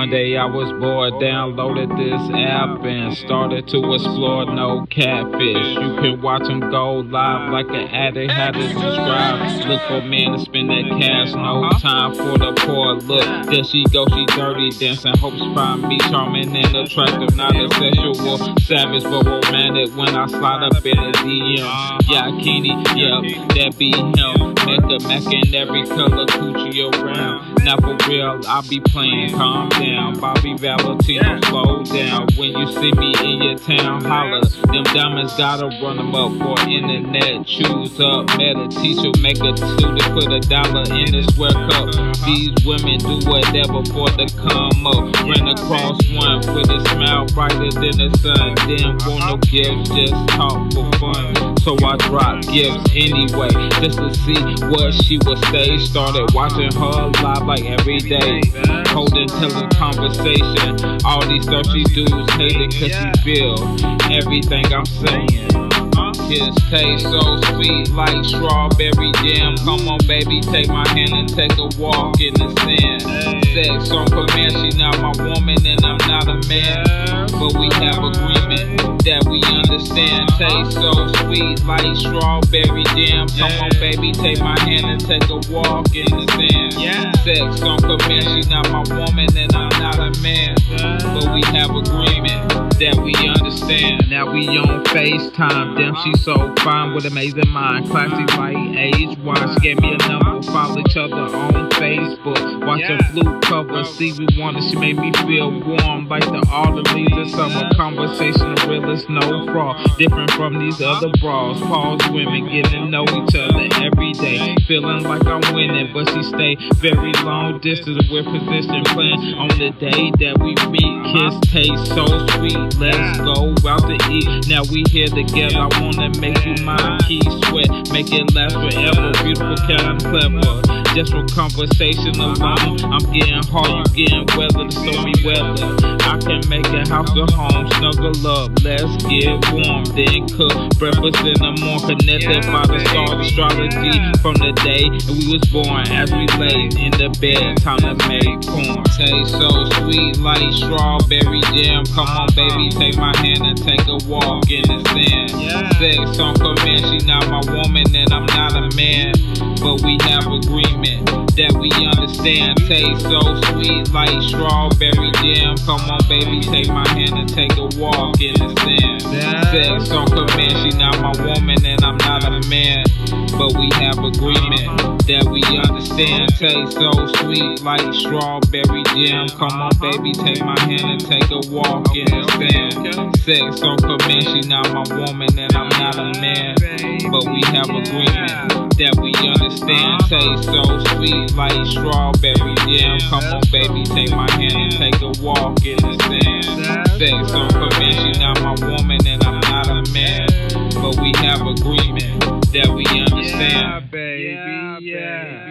One day I was bored, downloaded this app and started to explore no catfish. You can watch them go live like an addict, how to describe. Look for men to spend that cash, no time for the poor look. There she go, she dirty, dancing, hopes find me charming and attractive. Not a sexual savage, but romantic when I slide up in the DM. Yakini, yep, that be him. Make a Mac in every color, coochie around. Not for real, I be playing, calm down. Bobby Valentino, slow down. When you see me in your town, holla. Them diamonds gotta run them up for internet. Choose up, meta teacher, make a to put a dollar in the square cup. These women do whatever for the come up. Ran across one with a smile brighter than the sun. Didn't want no gifts, just talk for fun. So I dropped gifts anyway, just to see what she would say. Started watching her live like every day. Holding telling conversation. All these thirsty dudes hate it cause he feel everything I'm saying. His taste so sweet like strawberry jam. Come on, baby, take my hand and take a walk in the sand. Sex on command, she not my woman and I'm not a man. But we have agreement that we understand. Taste so sweet like strawberry jam. Come on, baby, take my hand and take a walk in the sand. Sex on command, she not my woman and I'm not a man. But we have agreement that we understand. Now we on FaceTime. Damn, she so fine with amazing mind. Classy light age. Why she gave me a number. Follow each other on Facebook. Watch Yeah. a flute cover. See we wanted. She made me feel warm like the autumn leaves of summer. Conversation the realest, no fraud. Different from these other bras. Pause women getting to know each other every day. Feeling like I'm winning, but she stay very long distance. We're positioned playing on the day that we meet. Kiss uh-huh. taste so sweet. Let's go Now we here together. I wanna make you my key sweat. Make it last forever. Beautiful, kind of clever. Just from conversation alone, I'm getting hard, you getting weather, the stormy weather. I can make a house a home, snuggle up, let's get warm, then cook breakfast in the morning, connected by the stars, astrology from the day and we was born. As we laid in the bed, time to make porn. Taste so sweet like strawberry jam. Come on, baby, take my hand and take a walk in the sand. Sex on command, she not my woman and I'm not a man. But we have agreement that we understand. Taste so sweet like strawberry jam. Come on, baby, take my hand and take a walk in the sand. Sex on command, she not my woman and I'm not a man. But we have agreement that we understand. Taste so sweet like strawberry jam. Come on, baby, take my hand and take a walk in the sand. Sex on command, she not my woman and I'm not a man. But we have agreement understand. Taste so sweet like strawberry jam. Come on, baby, take my hand and take a walk in the sand. Sex on she not my woman and I'm not a man. But we have agreement that we understand. baby, yeah.